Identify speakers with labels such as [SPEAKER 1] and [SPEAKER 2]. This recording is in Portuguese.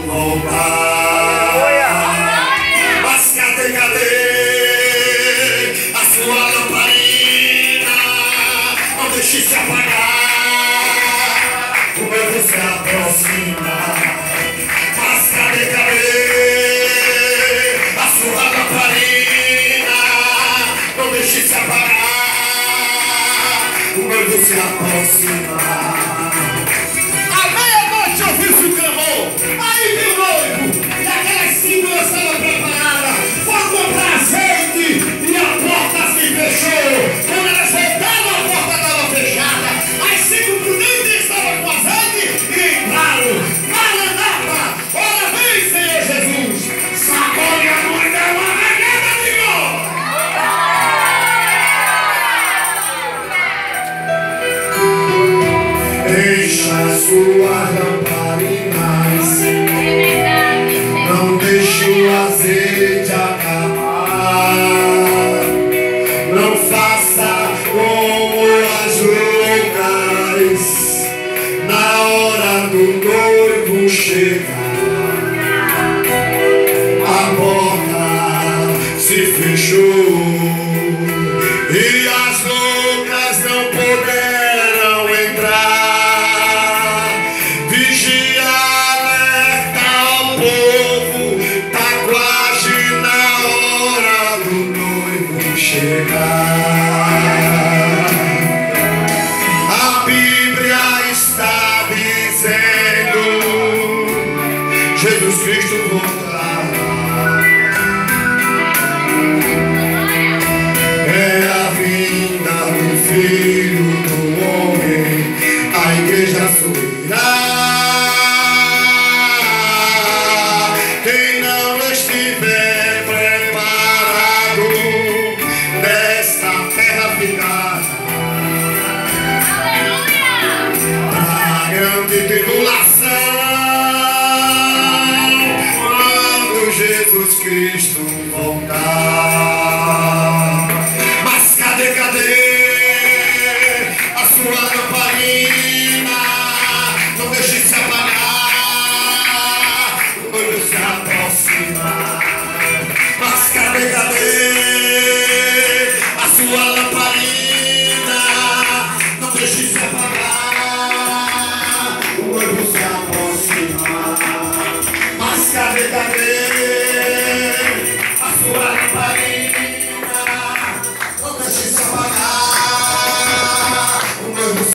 [SPEAKER 1] voltar. Mas cadê, cadê a sua lamparina? Não deixe se apagar, o medo se aproxima. Mas cadê, cadê a sua lamparina? Não deixe se apagar, o medo se aproxima. a sua não pare mais Não deixe o azeite acabar. Não faça como as loucas. Na hora do noivo chegar. Cristo